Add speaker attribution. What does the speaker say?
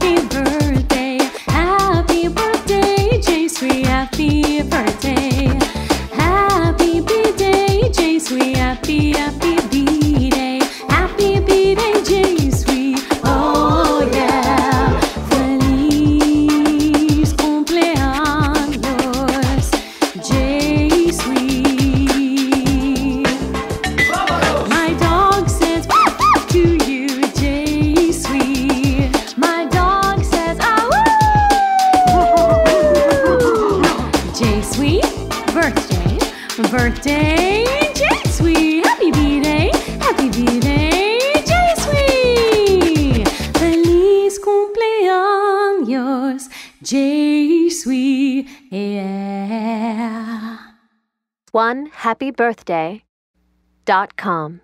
Speaker 1: happy birthday. Birthday, birthday J Sweet. Happy B-Day, happy B-Day, Jaisvi. Feliz cumpleaños, Jaisvi. Yeah.
Speaker 2: One happy birthday dot com.